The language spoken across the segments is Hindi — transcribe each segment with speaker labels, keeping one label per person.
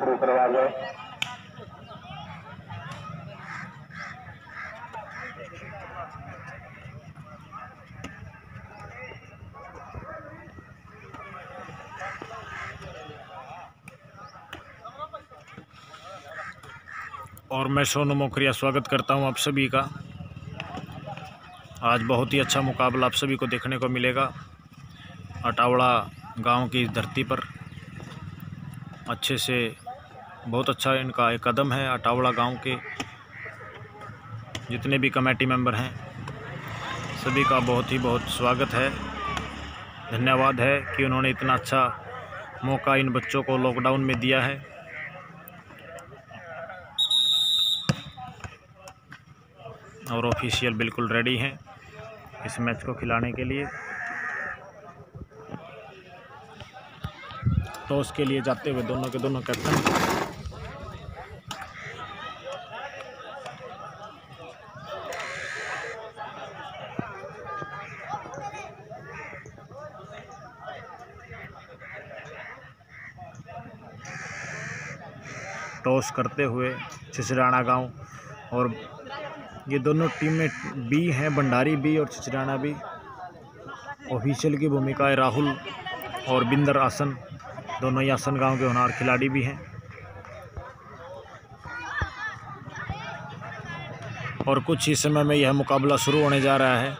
Speaker 1: शुरू करवा दो
Speaker 2: और मैं सोनू मोखरिया स्वागत करता हूँ आप सभी का। आज बहुत ही अच्छा मुकाबला आप सभी को देखने को मिलेगा। अटावड़ा गाँव की धरती पर अच्छे से बहुत अच्छा इनका एक कदम है अटावड़ा गाँव के। जितने भी कमेटी मेंबर हैं, सभी का बहुत ही बहुत स्वागत है। धन्यवाद है कि उन्होंने इतना अच्छा मौका इन बच्चों को लॉकडाउन में दिया है। और ऑफिशियल बिल्कुल रेडी हैं इस मैच को खिलाने के लिए। टॉस के लिए जाते हुए दोनों के दोनों कैप्टन टॉस करते हुए छिछराना गाँव और ये दोनों टीमें बी हैं, भंडारी बी और छिछराना बी। ऑफिशियल की भूमिका है राहुल और बिंदर आसन। दोनों ही आसन गाँव के होनार खिलाड़ी भी हैं। और कुछ ही समय में यह मुकाबला शुरू होने जा रहा है।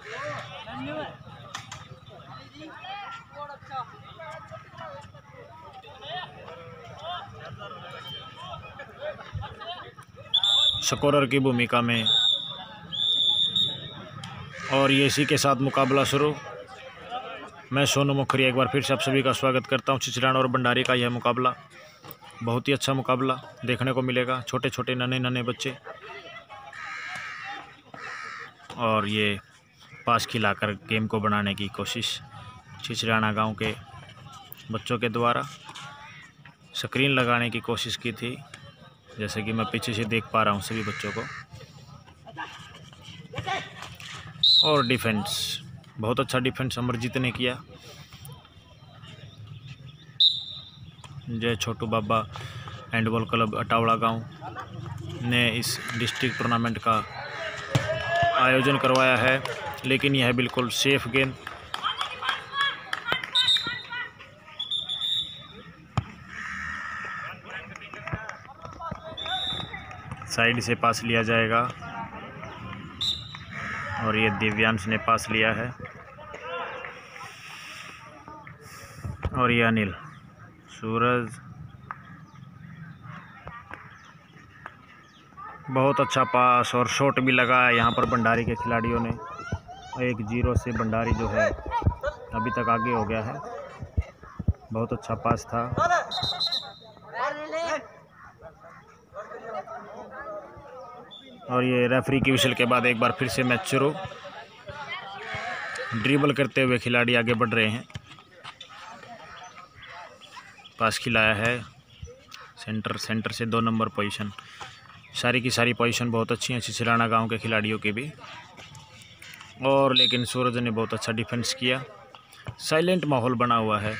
Speaker 2: स्कोरर की भूमिका में। और ये इसी के साथ मुकाबला शुरू। मैं सोनू मुखरी एक बार फिर से आप सभी का स्वागत करता हूँ। चिचरान और भंडारी का यह मुकाबला बहुत ही अच्छा मुकाबला देखने को मिलेगा। छोटे छोटे नन्हे नन्हे बच्चे। और ये पास खिलाकर गेम को बनाने की कोशिश छिछराना गाँव के बच्चों के द्वारा। स्क्रीन लगाने की कोशिश की थी। जैसे कि मैं पीछे से देख पा रहा हूँ सभी बच्चों को। और डिफेंस बहुत अच्छा डिफेंस अमरजीत ने किया। जय छोटू बाबा हैंडबॉल क्लब अटावड़ा गाँव ने इस डिस्ट्रिक्ट टूर्नामेंट का आयोजन करवाया है, लेकिन यह बिल्कुल सेफ़ गेम साइड से पास लिया जाएगा। और ये दिव्यांश ने पास लिया है। और ये अनिल। सूरज। बहुत अच्छा पास और शॉट भी लगा है यहाँ पर भंडारी के खिलाड़ियों ने। एक ज़ीरो से भंडारी जो है, अभी तक आगे हो गया है। बहुत अच्छा पास था। और ये रेफरी की विशल के बाद एक बार फिर से मैच शुरू। ड्रिबल करते हुए खिलाड़ी आगे बढ़ रहे हैं। पास खिलाया है। सेंटर सेंटर से दो नंबर पोजीशन सारी की सारी पोजीशन बहुत अच्छी है छिछराना गाँव के खिलाड़ियों की भी। और लेकिन सूरज ने बहुत अच्छा डिफेंस किया। साइलेंट माहौल बना हुआ है।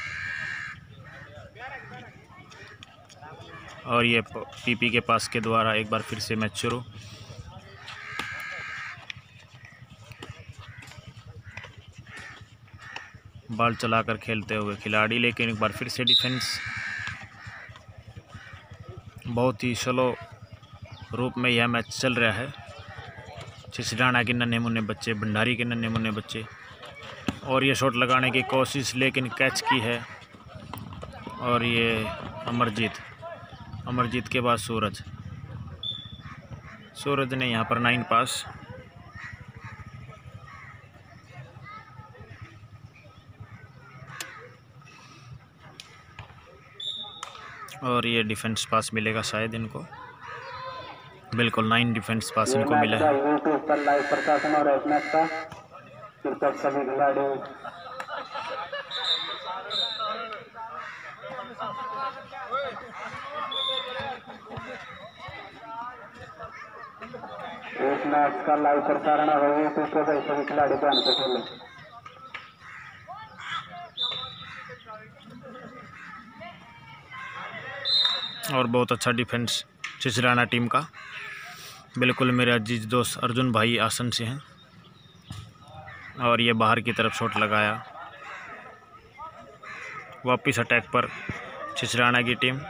Speaker 2: और ये पीपी के पास के द्वारा एक बार फिर से मैच शुरू। बॉल चलाकर खेलते हुए खिलाड़ी, लेकिन एक बार फिर से डिफेंस बहुत ही स्लो रूप में यह मैच चल रहा है। छिसराना के नन्हे मुन्ने बच्चे, भंडारी के नन्हे मुन्ने बच्चे, और ये शॉट लगाने की कोशिश, लेकिन कैच की है। और ये अमरजीत अमरजीत के बाद सूरज। सूरज ने यहाँ पर नाइन पास और ये डिफेंस पास मिलेगा शायद इनको। बिल्कुल नाइन डिफेंस पास इनको मिला है।
Speaker 1: इस मैच का। लाइव प्रसारण यूट्यूब पर सभी खिलाड़ी ध्यान से खेलें
Speaker 2: और बहुत अच्छा डिफेंस छिछराना टीम का। बिल्कुल मेरे अज़ीज़ दोस्त अर्जुन भाई आसन से हैं। और ये बाहर की तरफ़ शॉट लगाया। वापस अटैक पर छिछराना की टीम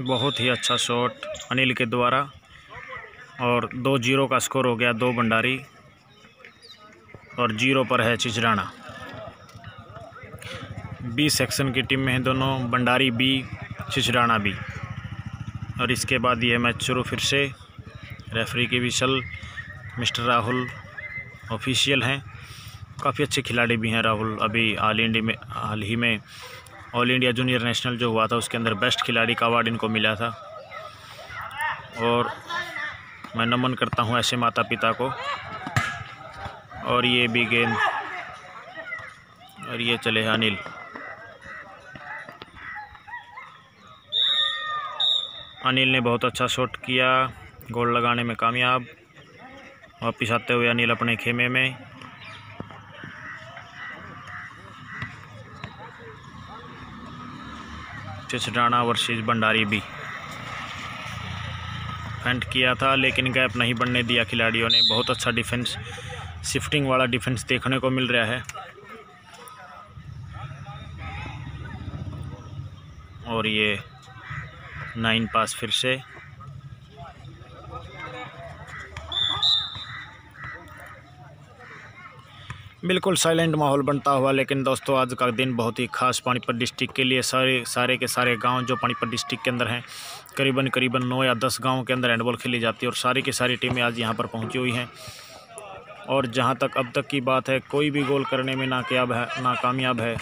Speaker 2: बहुत ही अच्छा शॉट अनिल के द्वारा। और दो ज़ीरो का स्कोर हो गया, दो भंडारी। और ज़ीरो पर है चिचराना। बी सेक्शन की टीम में है दोनों, भंडारी बी चिचराना बी और इसके बाद ये मैच शुरू फिर से। रेफरी की विशल मिस्टर राहुल ऑफिशियल हैं। काफ़ी अच्छे खिलाड़ी भी हैं राहुल। अभी हाल इंडिया में, हाल ही में ऑल इंडिया जूनियर नेशनल जो हुआ था, उसके अंदर बेस्ट खिलाड़ी का अवार्ड इनको मिला था। और मैं नमन करता हूँ ऐसे माता पिता को। और ये भी गेंद। और ये चले हैं अनिल। अनिल ने बहुत अच्छा शॉट किया, गोल लगाने में कामयाब। वापिस आते हुए अनिल अपने खेमे में। चिचडाना वर्सेस भंडारी भी। फेंट किया था, लेकिन गैप नहीं बनने दिया खिलाड़ियों ने। बहुत अच्छा डिफेंस शिफ्टिंग वाला डिफेंस देखने को मिल रहा है। और ये नाइन पास फिर से। बिल्कुल साइलेंट माहौल बनता हुआ, लेकिन दोस्तों, आज का दिन बहुत ही खास पानीपत डिस्ट्रिक्ट के लिए। सारे सारे के सारे गाँव जो पानीपत डिस्ट्रिक्ट के अंदर हैं, करीबन करीबन नौ या दस गाँवों के अंदर हैंडबॉल खेली जाती है और सारी की सारी टीमें आज यहाँ पर पहुँची हुई हैं। और जहाँ तक अब तक की बात है, कोई भी गोल करने में नाकयाब है, नाकामयाब है।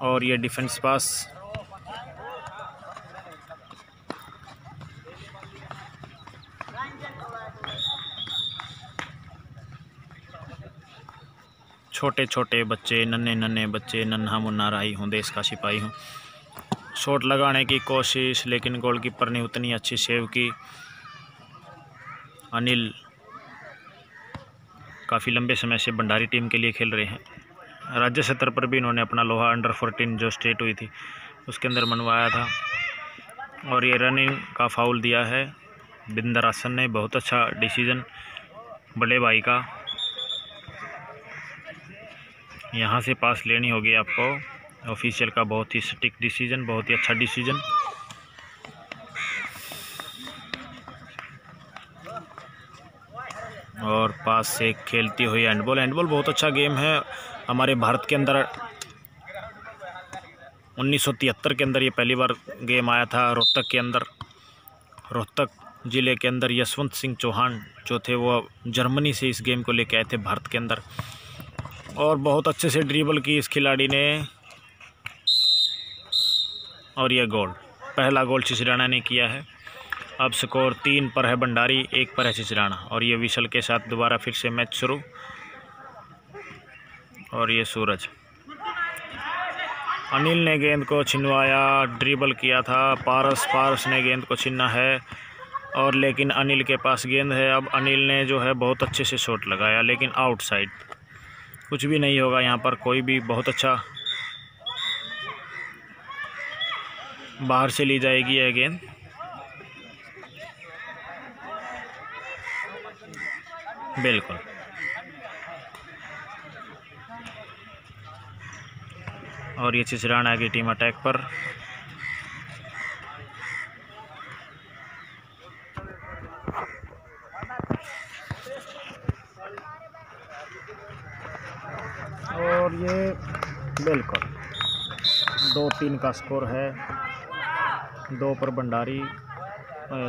Speaker 2: और ये डिफेंस पास छोटे छोटे बच्चे नन्हे नन्हे बच्चे, नन्हा मुन्ना राही हूँ देश का सिपाही हूँ। शॉट लगाने की कोशिश, लेकिन गोलकीपर ने उतनी अच्छी सेव की। अनिल काफ़ी लंबे समय से भंडारी टीम के लिए खेल रहे हैं। राज्य स्तर पर भी इन्होंने अपना लोहा अंडर फोर्टीन जो स्टेट हुई थी, उसके अंदर मनवाया था। और ये रनिंग का फाउल दिया है। बिंदर आसन ने, बहुत अच्छा डिसीज़न बड़े भाई का। यहाँ से पास लेनी होगी आपको। ऑफिशियल का बहुत ही सटिक डिसीज़न बहुत ही अच्छा डिसीज़न और पास से खेलती हुई हैंडबॉल हैंडबॉल बहुत अच्छा गेम है। हमारे भारत के अंदर उन्नीस सौ तिहत्तर के अंदर ये पहली बार गेम आया था। रोहतक के अंदर, रोहतक ज़िले के अंदर यशवंत सिंह चौहान जो थे, वो जर्मनी से इस गेम को लेके आए थे भारत के अंदर। और बहुत अच्छे से ड्रीबल की इस खिलाड़ी ने। और यह गोल पहला गोल चिचराना ने किया है। अब स्कोर तीन पर है भंडारी, एक पर है चिचराना और ये विशल के साथ दोबारा फिर से मैच शुरू। और ये सूरज। अनिल ने गेंद को छिनवाया ड्रिबल किया था। पारस पारस ने गेंद को छीना है। और लेकिन अनिल के पास गेंद है। अब अनिल ने जो है बहुत अच्छे से शॉट लगाया, लेकिन आउटसाइड कुछ भी नहीं होगा यहाँ पर, कोई भी बहुत अच्छा बाहर से ली जाएगी गेंद। बिल्कुल। और ये चिचराना की टीम अटैक पर और ये बिल्कुल का स्कोर है। दो पर भंडारी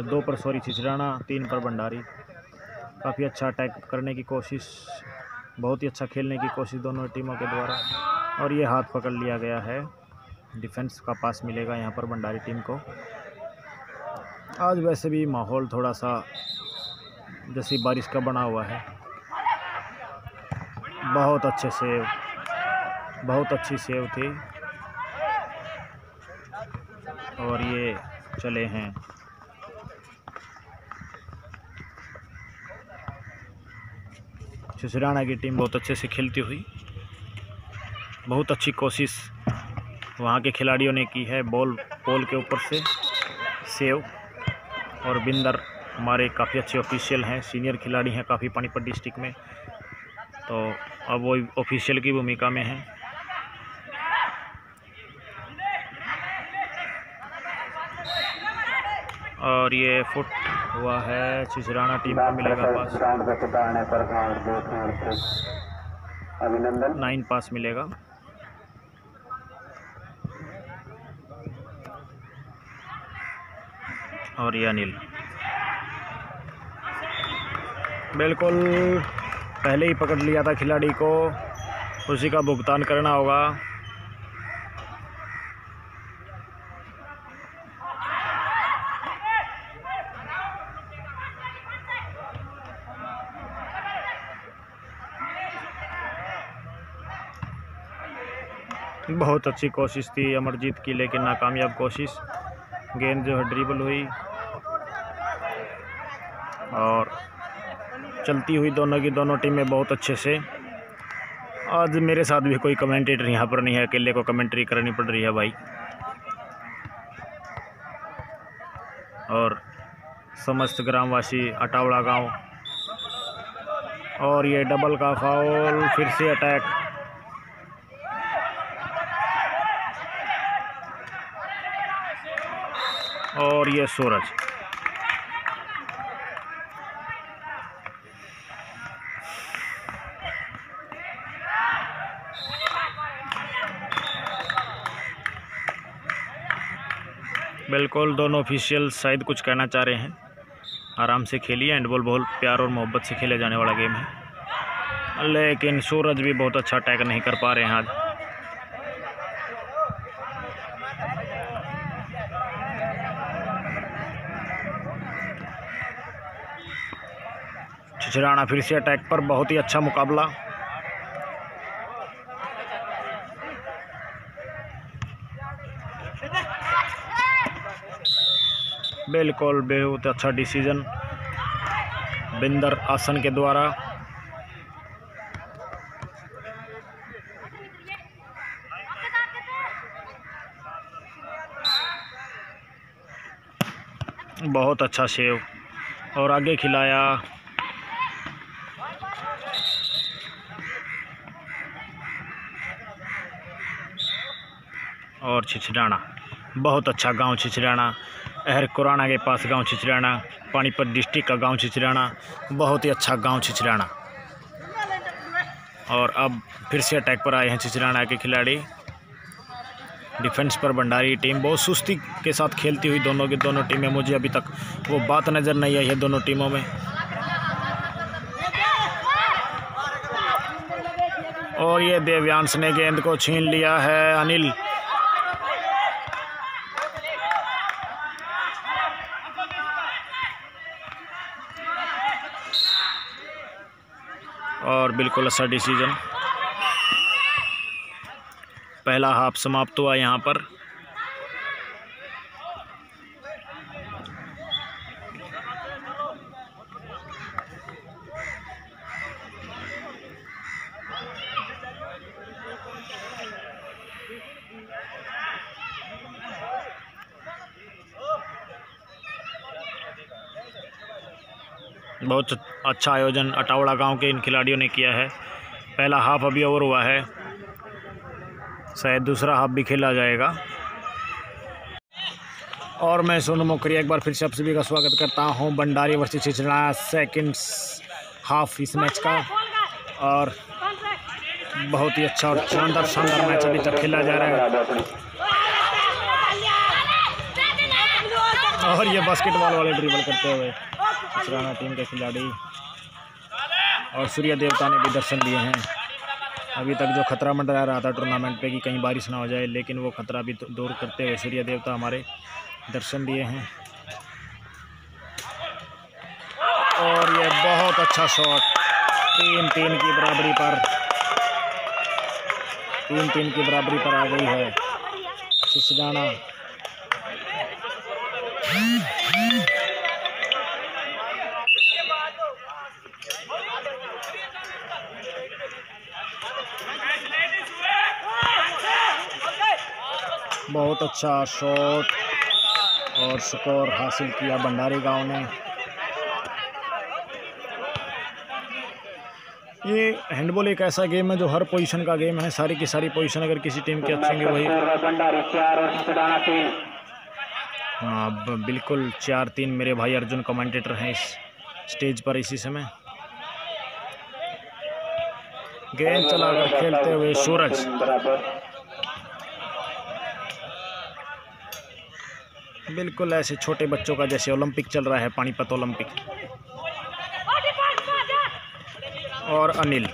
Speaker 2: दो पर, सॉरी छिचराना तीन पर भंडारी। काफ़ी अच्छा अटैक करने की कोशिश, बहुत ही अच्छा खेलने की कोशिश दोनों टीमों के द्वारा। और ये हाथ पकड़ लिया गया है। डिफेंस का पास मिलेगा यहाँ पर भंडारी टीम को। आज वैसे भी माहौल थोड़ा सा जैसी बारिश का बना हुआ है। बहुत अच्छे सेव बहुत अच्छी सेव थी। और ये चले हैं। छिछराना की टीम बहुत अच्छे से खेलती हुई, बहुत अच्छी कोशिश वहाँ के खिलाड़ियों ने की है। बॉल पोल के ऊपर से सेव और बिंदर हमारे काफ़ी अच्छे ऑफिशियल हैं। सीनियर खिलाड़ी हैं काफ़ी पानीपत डिस्ट्रिक्ट में। तो अब वो ऑफिशियल की भूमिका में हैं। और ये फुट हुआ है छिछराना टीम को मिलेगा पास। नाइन पास मिलेगा। और ये अनिल। बिल्कुल पहले ही पकड़ लिया था खिलाड़ी को। उसी का भुगतान करना होगा। बहुत अच्छी कोशिश थी अमरजीत की, लेकिन नाकामयाब कोशिश। गेंद जो है ड्रिबल हुई। और चलती हुई दोनों की दोनों टीमें बहुत अच्छे से। आज मेरे साथ भी कोई कमेंटेटर यहाँ पर नहीं है, अकेले को कमेंट्री करनी पड़ रही है भाई। और समस्त ग्रामवासी, अटावड़ा गाँव। और ये डबल का फाउल फिर से अटैक और ये सूरज। बिल्कुल दोनों ऑफिशियल शायद कुछ कहना चाह रहे हैं। आराम से खेलिए हैंडबॉल बहुत प्यार और मोहब्बत से खेले जाने वाला गेम है। लेकिन सूरज भी बहुत अच्छा अटैक नहीं कर पा रहे हैं आज। छिछराना फिर से अटैक पर बहुत ही अच्छा मुकाबला। बिल्कुल बहुत अच्छा डिसीज़न बिंदर आसन के द्वारा। बहुत अच्छा सेव और आगे खिलाया। और छिछराना बहुत अच्छा गाँव छिछराना अहर कुराना के पास गाँव छिछराना पानीपत डिस्ट्रिक्ट का गाँव छिछराना बहुत ही अच्छा गाँव छिछराना और अब फिर से अटैक पर आए हैं छिछराना के खिलाड़ी। डिफेंस पर भंडारी टीम बहुत सुस्ती के साथ खेलती हुई दोनों की दोनों टीमें मुझे अभी तक वो बात नज़र नहीं आई है दोनों टीमों में। और ये देवयांश ने गेंद को छीन लिया है अनिल। और बिल्कुल अच्छा डिसीज़न पहला हाफ़ समाप्त हुआ यहाँ पर बहुत अच्छा आयोजन अटावड़ा गाँव के इन खिलाड़ियों ने किया है। पहला हाफ़ अभी ओवर हुआ है। शायद दूसरा हाफ़ भी खेला जाएगा। और मैं सोनू मोकरिया एक बार फिर से आप सभी का स्वागत करता हूँ। Bhandari versus Chhichhra second half इस मैच का। और बहुत ही अच्छा और शानदार शानदार मैच अभी तक खेला जा रहा है। और ये बास्केटबॉल वाले ड्रिबल करते हुए। छिछराना टीम के खिलाड़ी और सूर्य देवता ने भी दर्शन दिए हैं। अभी तक जो खतरा मंडरा रहा था टूर्नामेंट पे कि कहीं बारिश ना हो जाए, लेकिन वो खतरा भी दूर करते हुए सूर्य देवता हमारे दर्शन दिए हैं। और ये बहुत अच्छा शॉट तीन तीन की बराबरी पर तीन तीन की बराबरी पर आ गई है। सिसडाना बहुत अच्छा शॉट और स्कोर हासिल किया भंडारी गाँव ने। ये हैंडबॉल एक ऐसा गेम है जो हर पोजीशन का गेम है। सारी की सारी पोजीशन अगर किसी टीम की अच्छी होंगी वही। हाँ बिल्कुल चार तीन मेरे भाई अर्जुन कमेंटेटर हैं इस स्टेज पर इसी समय। गेंद चलाकर खेलते हुए सूरज। बिल्कुल ऐसे छोटे बच्चों का जैसे ओलंपिक चल रहा है, पानीपत ओलंपिक। और अनिल।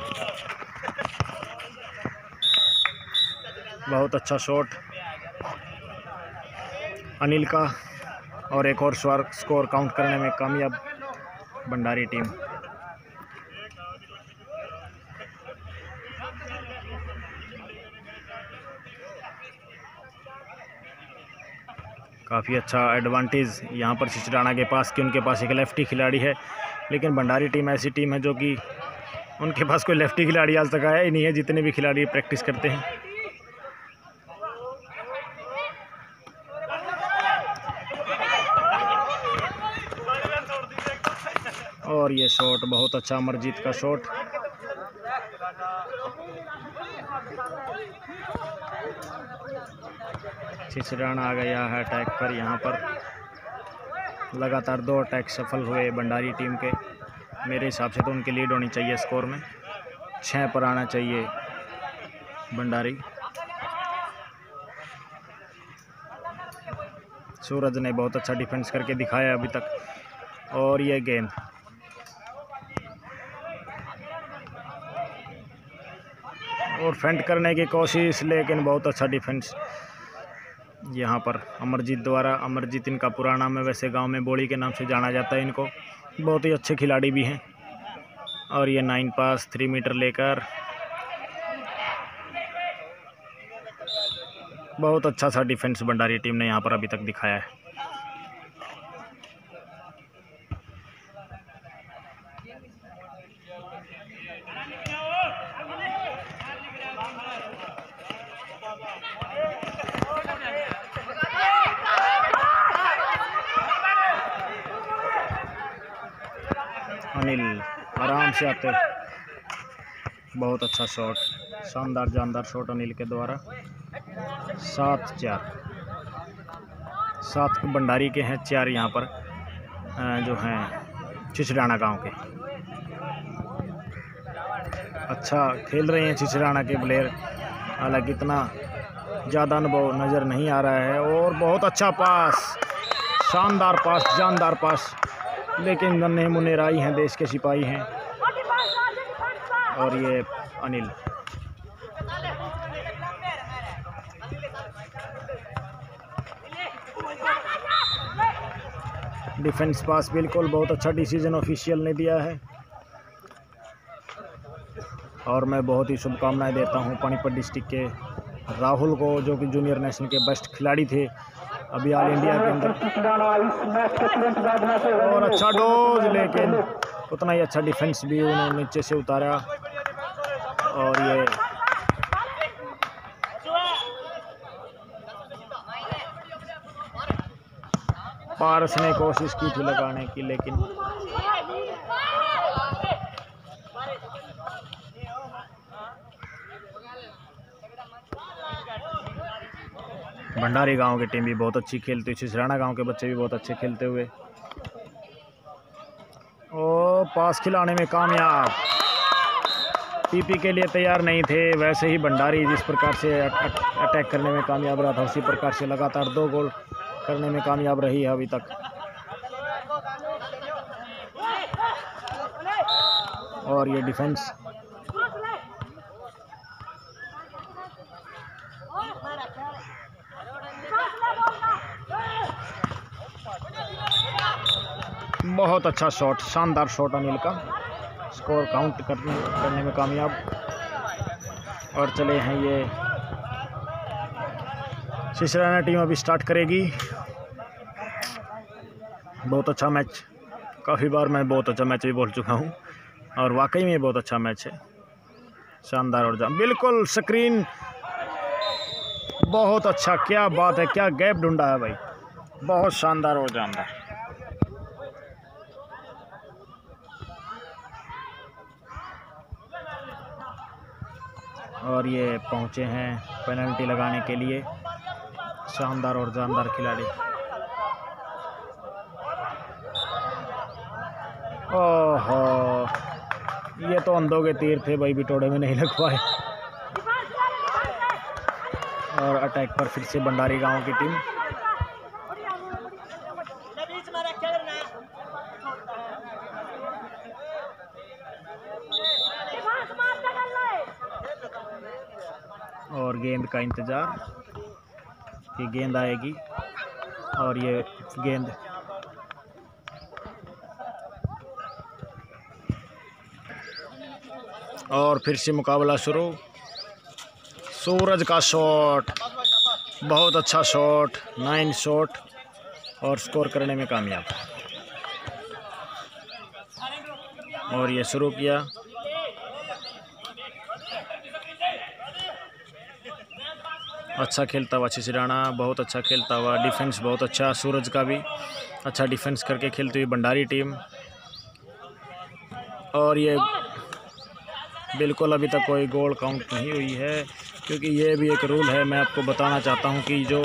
Speaker 2: बहुत अच्छा शॉट अनिल का और एक और स्कोर काउंट करने में कामयाब भंडारी टीम काफ़ी अच्छा एडवांटेज यहाँ पर सिचराना के पास कि उनके पास एक लेफ्टी खिलाड़ी है। लेकिन भंडारी टीम ऐसी टीम है जो कि उनके पास कोई लेफ्टी खिलाड़ी आज तक आया ही नहीं है, जितने भी खिलाड़ी प्रैक्टिस करते हैं। और ये शॉट बहुत अच्छा अमरजीत का शॉट छिछराना आ गया है अटैक पर। यहाँ पर लगातार दो अटैक सफल हुए भंडारी टीम के। मेरे हिसाब से तो उनकी लीड होनी चाहिए स्कोर में। छः पर आना चाहिए भंडारी। सूरज ने बहुत अच्छा डिफेंस करके दिखाया अभी तक। और ये गेंद और फेंट करने की कोशिश, लेकिन बहुत अच्छा डिफेंस यहाँ पर अमरजीत द्वारा, अमरजीत इनका पुराना नाम है, वैसे गाँव में बोड़ी के नाम से जाना जाता है इनको। बहुत ही अच्छे खिलाड़ी भी हैं। और ये नाइन पास, थ्री मीटर लेकर बहुत अच्छा सा डिफेंस भंडारी टीम ने यहाँ पर अभी तक दिखाया है। अनिल, आराम से आते। बहुत अच्छा शॉट शानदार जानदार शॉट अनिल के द्वारा। सात चार, सात भंडारी के हैं चार यहाँ पर जो हैं छिछराना गाँव के। अच्छा खेल रहे हैं छिछराना के प्लेयर हालाँकि इतना ज़्यादा अनुभव नज़र नहीं आ रहा है और बहुत अच्छा पास शानदार पास जानदार पास लेकिन नन्हे मुन्ने राई हैं, देश के सिपाही हैं। और ये अनिल। डिफेंस पास बिल्कुल बहुत अच्छा डिसीज़न ऑफिशियल ने दिया है। और मैं बहुत ही शुभकामनाएँ देता हूँ पानीपत डिस्ट्रिक्ट के राहुल को, जो कि जूनियर नेशनल के बेस्ट खिलाड़ी थे। अभी ऑल इंडिया के अंदर। और अच्छा डोज लेकिन उतना ही अच्छा डिफेंस भी उन्होंने नीचे से उतारा। और ये पारस ने कोशिश की थी लगाने की, लेकिन भंडारी गाँव की टीम भी बहुत अच्छी खेलती हुई सिसराना गाँव के बच्चे भी बहुत अच्छे खेलते हुए। ओ पास खिलाने में कामयाब। पीपी के लिए तैयार नहीं थे, वैसे ही भंडारी जिस प्रकार से अट- अट- अटैक करने में कामयाब रहा था, उसी प्रकार से लगातार दो गोल करने में कामयाब रही है अभी तक। और ये डिफेंस बहुत अच्छा शॉट, शानदार शॉट अनिल का। स्कोर काउंट करने करने में कामयाब। और चले हैं ये। सिसराना टीम अभी स्टार्ट करेगी। बहुत अच्छा मैच काफ़ी बार मैं बहुत अच्छा मैच भी बोल चुका हूँ। और वाकई में बहुत अच्छा मैच है। शानदार और जाम बिल्कुल स्क्रीन बहुत अच्छा क्या बात है, क्या गैप ढूंढा है भाई। बहुत शानदार और जानदार। और ये पहुँचे हैं पेनल्टी लगाने के लिए। शानदार और जानदार खिलाड़ी। ओहो, ये तो अंधों के तीर थे भाई, बिटोड़े में नहीं लग पाए और अटैक पर फिर से भंडारी गाँव की टीम और गेंद का इंतज़ार कि गेंद आएगी और ये गेंद और फिर से मुकाबला शुरू। सूरज का शॉट, बहुत अच्छा शॉट, नाइन शॉट और स्कोर करने में कामयाब। और ये शुरू किया। अच्छा खेलता हुआ छिछराना बहुत अच्छा खेलता हुआ डिफेंस बहुत अच्छा सूरज का भी अच्छा डिफेंस करके खेलती हुई भंडारी टीम और ये बिल्कुल अभी तक कोई गोल काउंट नहीं हुई है, क्योंकि ये भी एक रूल है, मैं आपको बताना चाहता हूँ कि जो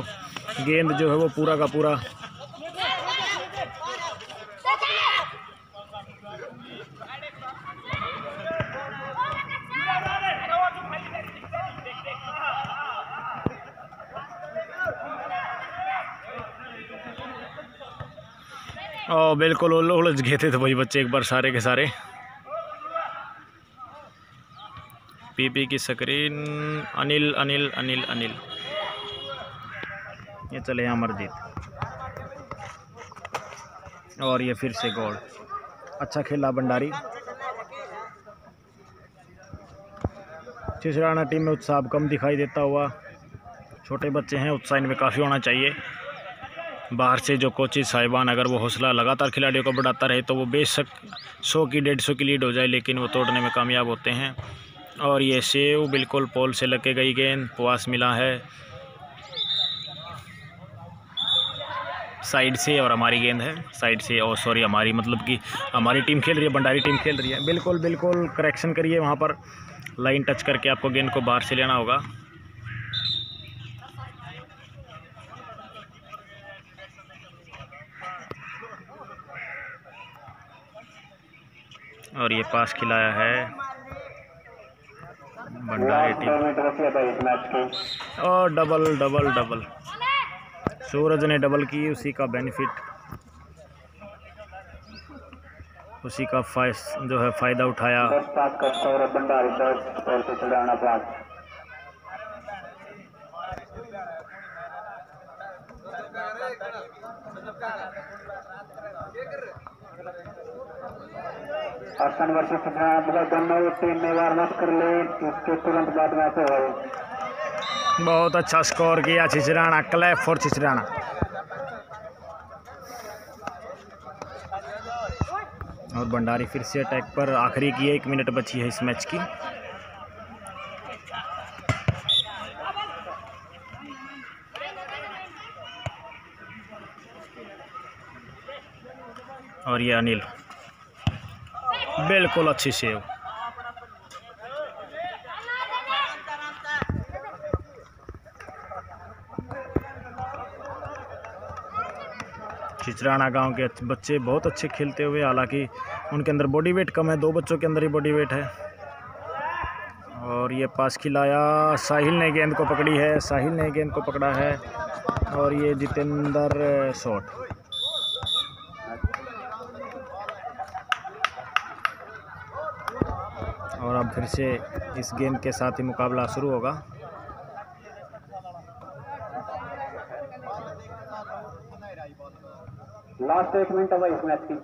Speaker 2: गेंद जो है वो पूरा का पूरा ओ बिल्कुल, उल- उलझ गए थे तो वही बच्चे एक बार सारे के सारे। P P screen Anil Anil Anil Anil. ये चले अमरजीत और ये फिर से गोल अच्छा खेला भंडारी। छिछराना टीम में उत्साह कम दिखाई देता हुआ, छोटे बच्चे हैं, उत्साह इनमें काफ़ी होना चाहिए। बाहर से जो कोचिज साहिबान, अगर वो हौसला लगातार खिलाड़ियों को बढ़ाता रहे तो वो बेशक सौ की, डेढ़ सौ की लीड हो जाए, लेकिन वो तोड़ने में कामयाब होते हैं। और ये सेव बिल्कुल पोल से लग के गई गेंद पुआस मिला है। साइड से और हमारी गेंद है। साइड से और सॉरी, हमारी मतलब कि हमारी टीम खेल रही है, भंडारी टीम खेल रही है। बिल्कुल बिल्कुल करेक्शन करिए, वहाँ पर लाइन टच करके आपको गेंद को बाहर से लेना होगा। और ये पास खिलाया है। और डबल डबल डबल सूरज ने डबल की, उसी का बेनिफिट उसी का फाय जो है फ़ायदा उठाया
Speaker 1: दस पास का स्कोर है भंडारी दस और पास आसान मतलब दोनों टीम में वार्म अप कर ले, उसके तुरंत बाद मैच होगा
Speaker 2: बहुत अच्छा स्कोर किया छिछराना क्लैप फॉर छिछराना और भंडारी फिर से अटैक पर आखिरी की एक मिनट बची है इस मैच की। और ये अनिल। बिल्कुल अच्छी सेव। चिचराना गाँव के बच्चे बहुत अच्छे खेलते हुए, हालाँकि उनके अंदर बॉडी वेट कम है, दो बच्चों के अंदर ही बॉडी वेट है। और ये पास खिलाया, साहिल ने गेंद को पकड़ी है, साहिल ने गेंद को पकड़ा है। और ये जितेंद्र शॉट। और अब फिर से इस गेम के साथ ही मुकाबला शुरू होगा।
Speaker 1: लास्ट एक मिनट है इस मैच की।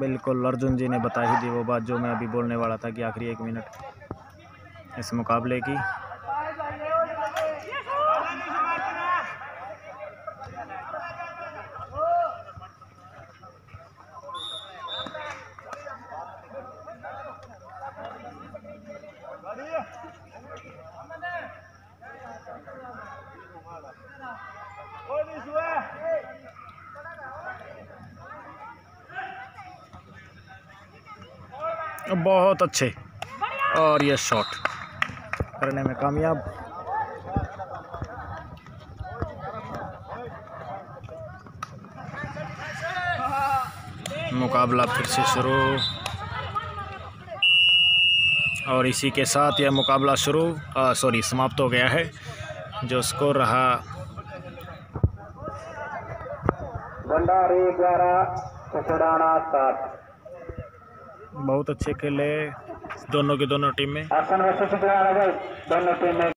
Speaker 2: बिल्कुल अर्जुन जी ने बता ही दी वो बात जो मैं अभी बोलने वाला था कि आखिरी एक मिनट इस मुकाबले की। बहुत अच्छे। और ये शॉट करने में कामयाब। मुकाबला फिर से शुरू। और इसी के साथ यह मुकाबला शुरू सॉरी समाप्त हो गया है। जो स्कोर रहा।
Speaker 1: भंडारी ससुराना सात
Speaker 2: बहुत अच्छे खेले दोनों के दोनों टीमें
Speaker 1: दोनों टीमें